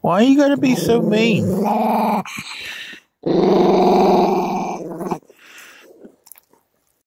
Why are you going to be so mean?